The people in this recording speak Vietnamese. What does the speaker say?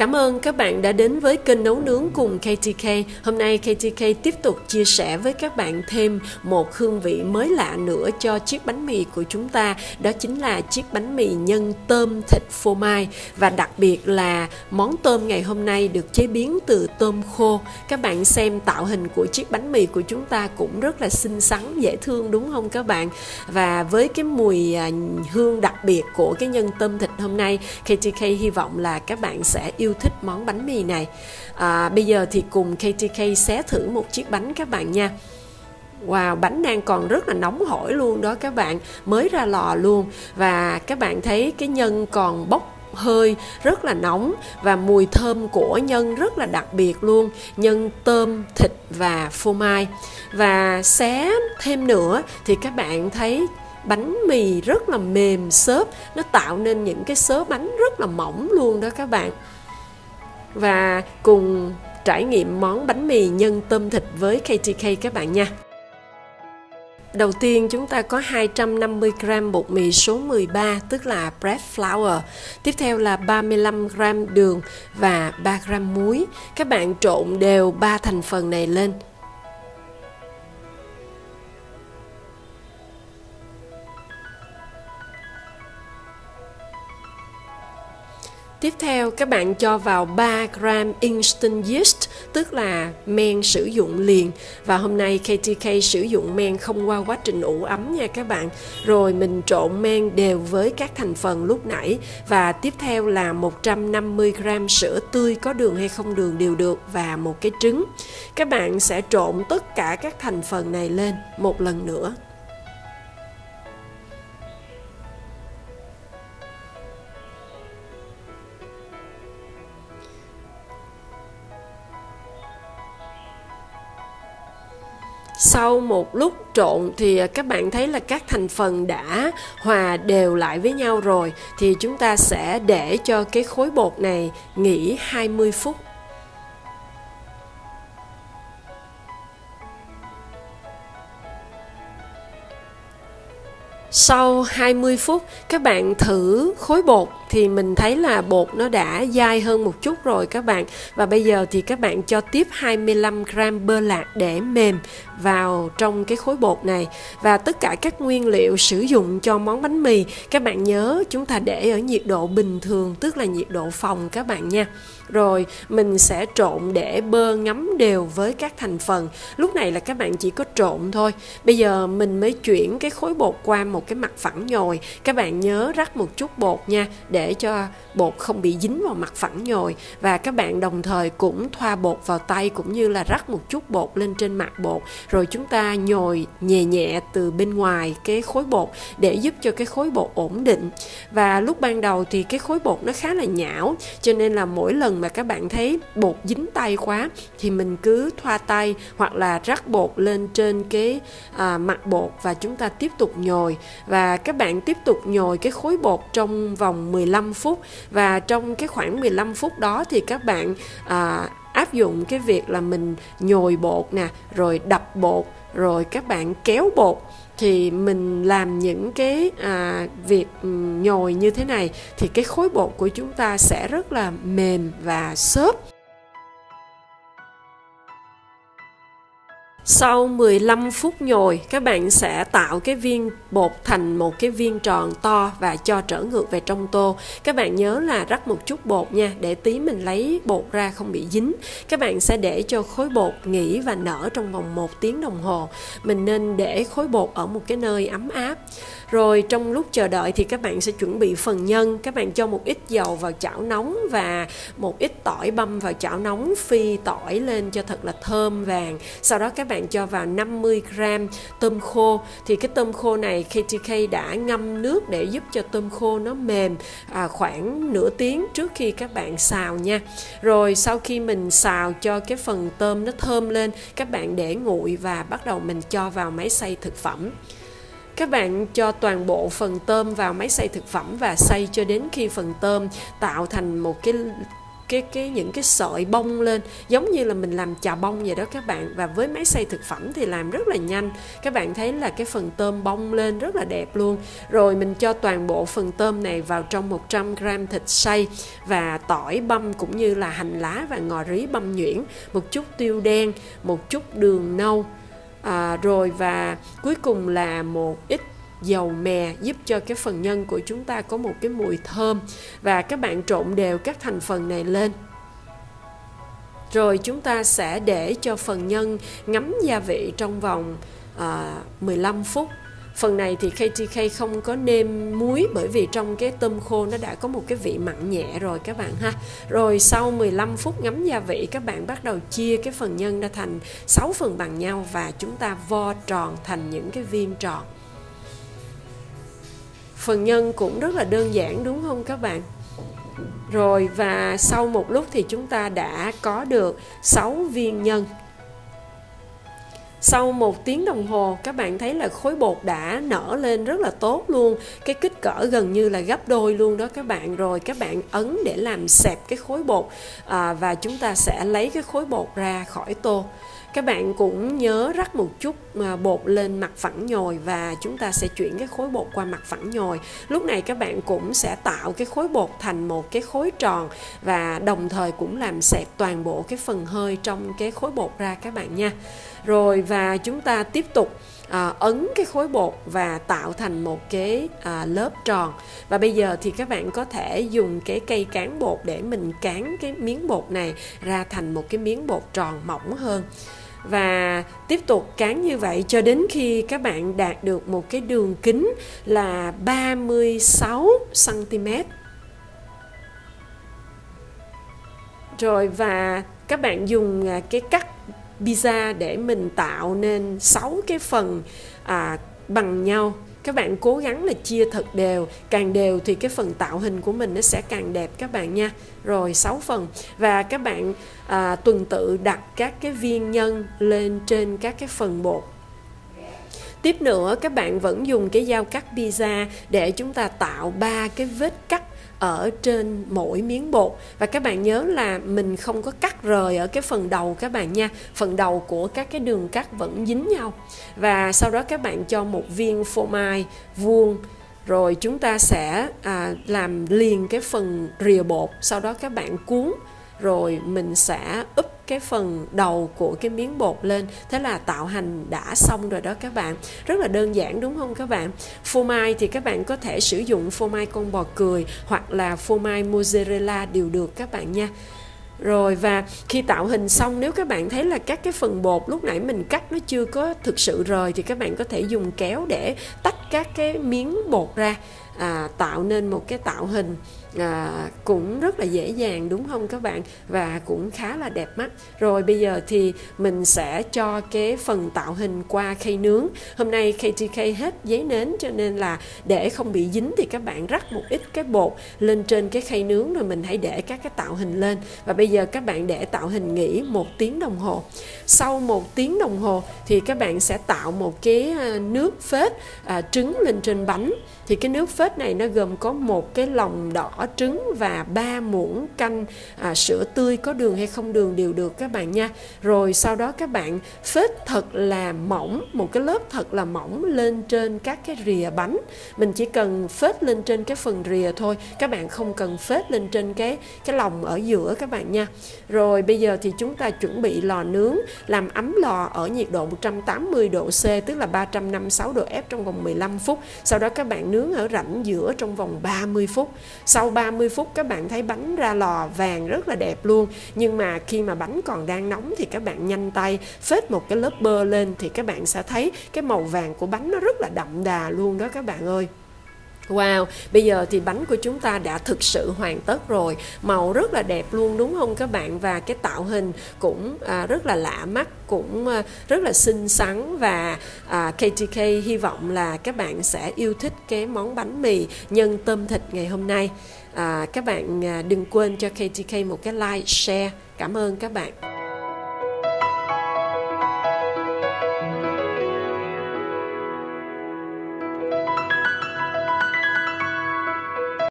Cảm ơn các bạn đã đến với kênh nấu nướng cùng KTK. Hôm nay KTK tiếp tục chia sẻ với các bạn thêm một hương vị mới lạ nữa cho chiếc bánh mì của chúng ta. Đó chính là chiếc bánh mì nhân tôm thịt phô mai và đặc biệt là món tôm ngày hôm nay được chế biến từ tôm khô. Các bạn xem tạo hình của chiếc bánh mì của chúng ta cũng rất là xinh xắn, dễ thương đúng không các bạn? Và với cái mùi à, hương đặc biệt của cái nhân tôm thịt hôm nay, KTK hy vọng là các bạn sẽ yêu thích món bánh mì này. À, bây giờ thì cùng KTK xé thử một chiếc bánh các bạn nha. Wow, bánh đang còn rất là nóng hổi luôn đó các bạn. Mới ra lò luôn. Và các bạn thấy cái nhân còn bốc hơi rất là nóng và mùi thơm của nhân rất là đặc biệt luôn. Nhân tôm thịt và phô mai. Và xé thêm nữa thì các bạn thấy bánh mì rất là mềm xốp. Nó tạo nên những cái xớ bánh rất là mỏng luôn đó các bạn và cùng trải nghiệm món bánh mì nhân tôm thịt với KTK các bạn nha. Đầu tiên chúng ta có 250 g bột mì số 13 tức là bread flour. Tiếp theo là 35 g đường và 3 g muối. Các bạn trộn đều ba thành phần này lên. Tiếp theo, các bạn cho vào 3 gram instant yeast, tức là men sử dụng liền và hôm nay KTK sử dụng men không qua quá trình ủ ấm nha các bạn. Rồi mình trộn men đều với các thành phần lúc nãy và tiếp theo là 150 gram sữa tươi có đường hay không đường đều được và một cái trứng. Các bạn sẽ trộn tất cả các thành phần này lên một lần nữa. Sau một lúc trộn thì à, các bạn thấy là các thành phần đã hòa đều lại với nhau rồi, thì chúng ta sẽ để cho cái khối bột này nghỉ 20 phút. Sau 20 phút, các bạn thử khối bột thì mình thấy là bột nó đã dai hơn một chút rồi các bạn. Và bây giờ thì các bạn cho tiếp 25 gram bơ lạc để mềm vào trong cái khối bột này. Và tất cả các nguyên liệu sử dụng cho món bánh mì, các bạn nhớ chúng ta để ở nhiệt độ bình thường, tức là nhiệt độ phòng các bạn nha. Rồi, mình sẽ trộn để bơ ngấm đều với các thành phần. Lúc này là các bạn chỉ có trộn thôi. Bây giờ mình mới chuyển cái khối bột qua một một cái mặt phẳng nhồi. Các bạn nhớ rắc một chút bột nha để cho bột không bị dính vào mặt phẳng nhồi. Và các bạn đồng thời cũng thoa bột vào tay cũng như là rắc một chút bột lên trên mặt bột. Rồi chúng ta nhồi nhẹ nhẹ từ bên ngoài cái khối bột để giúp cho cái khối bột ổn định. Và lúc ban đầu thì cái khối bột nó khá là nhão cho nên là mỗi lần mà các bạn thấy bột dính tay quá thì mình cứ thoa tay hoặc là rắc bột lên trên cái à, mặt bột và chúng ta tiếp tục nhồi và các bạn tiếp tục nhồi cái khối bột trong vòng 15 phút. Và trong cái khoảng 15 phút đó thì các bạn à, áp dụng cái việc là mình nhồi bột nè rồi đập bột rồi các bạn kéo bột. Thì mình làm những cái à, việc nhồi như thế này thì cái khối bột của chúng ta sẽ rất là mềm và xốp. Sau 15 phút nhồi, các bạn sẽ tạo cái viên bột thành một cái viên tròn to và cho trở ngược về trong tô. Các bạn nhớ là rắc một chút bột nha, để tí mình lấy bột ra không bị dính. Các bạn sẽ để cho khối bột nghỉ và nở trong vòng 1 tiếng đồng hồ. Mình nên để khối bột ở một cái nơi ấm áp. Rồi trong lúc chờ đợi thì các bạn sẽ chuẩn bị phần nhân. Các bạn cho một ít dầu vào chảo nóng và một ít tỏi băm vào chảo nóng, phi tỏi lên cho thật là thơm vàng. Sau đó các bạn cho vào 50 gram tôm khô thì cái tôm khô này KTK đã ngâm nước để giúp cho tôm khô nó mềm à, khoảng nửa tiếng trước khi các bạn xào nha rồi sau khi mình xào cho cái phần tôm nó thơm lên các bạn để nguội và bắt đầu mình cho vào máy xay thực phẩm các bạn cho toàn bộ phần tôm vào máy xay thực phẩm và xay cho đến khi phần tôm tạo thành một cái cái cái những cái sợi bông lên. Giống như là mình làm chà bông vậy đó các bạn. Và với máy xay thực phẩm thì làm rất là nhanh. Các bạn thấy là cái phần tôm bông lên rất là đẹp luôn. Rồi mình cho toàn bộ phần tôm này vào trong 100 gram thịt xay và tỏi băm cũng như là hành lá và ngò rí băm nhuyễn. Một chút tiêu đen, một chút đường nâu à, rồi và cuối cùng là một ít dầu mè giúp cho cái phần nhân của chúng ta có một cái mùi thơm. Và các bạn trộn đều các thành phần này lên. Rồi chúng ta sẽ để cho phần nhân ngấm gia vị trong vòng à, 15 phút phần này thì KTK không có nêm muối bởi vì trong cái tôm khô nó đã có một cái vị mặn nhẹ rồi các bạn ha. Rồi sau 15 phút ngấm gia vị, các bạn bắt đầu chia cái phần nhân ra thành 6 phần bằng nhau và chúng ta vo tròn thành những cái viên tròn. Phần nhân cũng rất là đơn giản, đúng không các bạn? Rồi và sau một lúc thì chúng ta đã có được 6 viên nhân sau một tiếng đồng hồ các bạn thấy là khối bột đã nở lên rất là tốt luôn. Cái kích cỡ gần như là gấp đôi luôn đó các bạn. Rồi các bạn ấn để làm xẹp cái khối bột à, và chúng ta sẽ lấy cái khối bột ra khỏi tô. Các bạn cũng nhớ rắc một chút à, bột lên mặt phẳng nhồi và chúng ta sẽ chuyển cái khối bột qua mặt phẳng nhồi. Lúc này các bạn cũng sẽ tạo cái khối bột thành một cái khối tròn và đồng thời cũng làm xẹp toàn bộ cái phần hơi trong cái khối bột ra các bạn nha rồi và chúng ta tiếp tục à, ấn cái khối bột và tạo thành một cái à, lớp tròn và bây giờ thì các bạn có thể dùng cái cây cán bột để mình cán cái miếng bột này ra thành một cái miếng bột tròn mỏng hơn và tiếp tục cán như vậy cho đến khi các bạn đạt được một cái đường kính là 36 cm. Rồi và các bạn dùng à, cái cắt pizza để mình tạo nên 6 cái phần à, bằng nhau. Các bạn cố gắng là chia thật đều càng đều thì cái phần tạo hình của mình nó sẽ càng đẹp các bạn nha. Rồi 6 phần. Và các bạn à, tuần tự đặt các cái viên nhân lên trên các cái phần bột. Tiếp nữa các bạn vẫn dùng cái dao cắt pizza để chúng ta tạo ba cái vết cắt ở trên mỗi miếng bột. Và các bạn nhớ là mình không có cắt rời ở cái phần đầu các bạn nha. Phần đầu của các cái đường cắt vẫn dính nhau. Và sau đó các bạn cho một viên phô mai vuông rồi chúng ta sẽ à, làm liền cái phần rìa bột. Sau đó các bạn cuốn rồi mình sẽ úp cái phần đầu của cái miếng bột lên thế là tạo hành đã xong rồi đó các bạn. Rất là đơn giản đúng không các bạn? Phô mai thì các bạn có thể sử dụng phô mai con bò cười hoặc là phô mai mozzarella đều được các bạn nha. Rồi và khi tạo hình xong nếu các bạn thấy là các cái phần bột lúc nãy mình cắt nó chưa có thực sự rời thì các bạn có thể dùng kéo để tách các cái miếng bột ra à, tạo nên một cái tạo hình à, cũng rất là dễ dàng đúng không các bạn? Và cũng khá là đẹp mắt. Rồi bây giờ thì mình sẽ cho cái phần tạo hình qua khay nướng. Hôm nay KTK hết giấy nến cho nên là để không bị dính thì các bạn rắc một ít cái bột lên trên cái khay nướng rồi mình hãy để các cái tạo hình lên. Và bây giờ các bạn để tạo hình nghỉ một tiếng đồng hồ. Sau một tiếng đồng hồ thì các bạn sẽ tạo một cái à, nước phết à, trứng lên trên bánh. Thì cái nước phết này nó gồm có một cái lòng đỏ trứng và ba muỗng canh à, sữa tươi có đường hay không đường đều được các bạn nha. Rồi sau đó các bạn phết thật là mỏng một cái lớp thật là mỏng lên trên các cái rìa bánh. Mình chỉ cần phết lên trên cái phần rìa thôi các bạn không cần phết lên trên cái cái lòng ở giữa các bạn nha. Rồi bây giờ thì chúng ta chuẩn bị lò nướng làm ấm lò ở nhiệt độ 180 độ C tức là 356 độ F trong vòng 15 phút. Sau đó các bạn nướng ở rãnh giữa trong vòng 30 phút. Sau sau 30 phút các bạn thấy bánh ra lò vàng rất là đẹp luôn. Nhưng mà khi mà bánh còn đang nóng thì các bạn nhanh tay phết một cái lớp bơ lên thì các bạn sẽ thấy cái màu vàng của bánh nó rất là đậm đà luôn đó các bạn ơi. Wow, bây giờ thì bánh của chúng ta đã thực sự hoàn tất rồi. Màu rất là đẹp luôn đúng không các bạn? Và cái tạo hình cũng à, rất là lạ mắt Cũng à, rất là xinh xắn. Và à, KTK hy vọng là các bạn sẽ yêu thích cái món bánh mì nhân tôm thịt ngày hôm nay. À, Các bạn à, đừng quên cho KTK một cái like, share. Cảm ơn các bạn.